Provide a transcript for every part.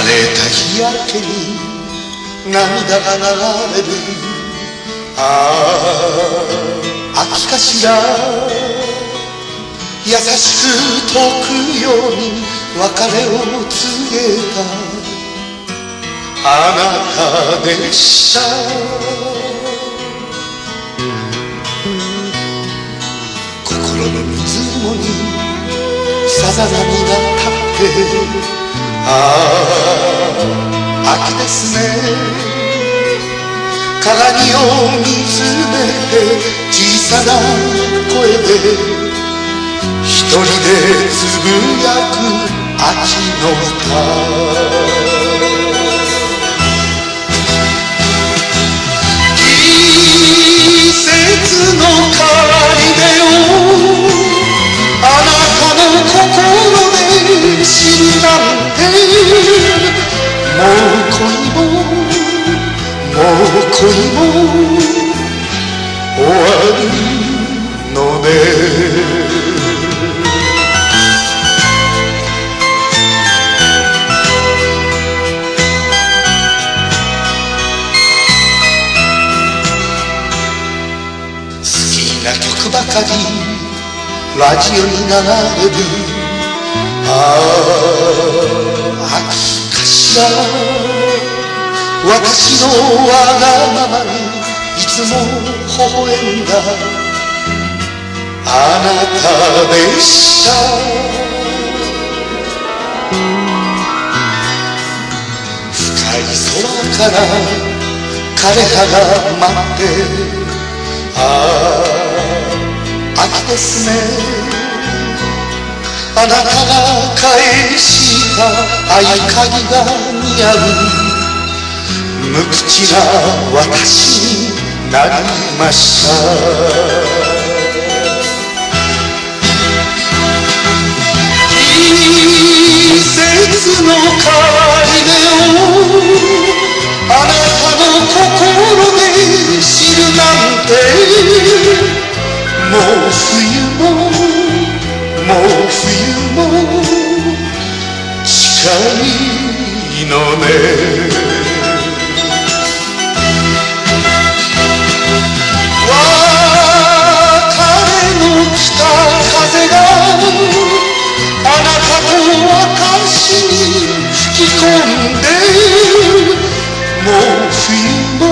日焼けに涙が流れる。ああ秋かしら。優しく遠くように別れを告げた。あなたでした。心の水もにさざ波が立って。ああですね。鏡を見つめて小さな声で一人でつぶやく秋の歌。きな曲ばかりラジオに流れるああ秋かしら私のわがままにいつも微笑んだあなたでした。深い空から枯葉が舞ってああですね。あなたが返した合鍵が似合う無口な私になりました。ゃいいのね」「別れの来た風があなたと私に吹き込んで」「もう冬も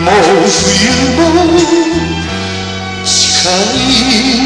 もう冬も近い」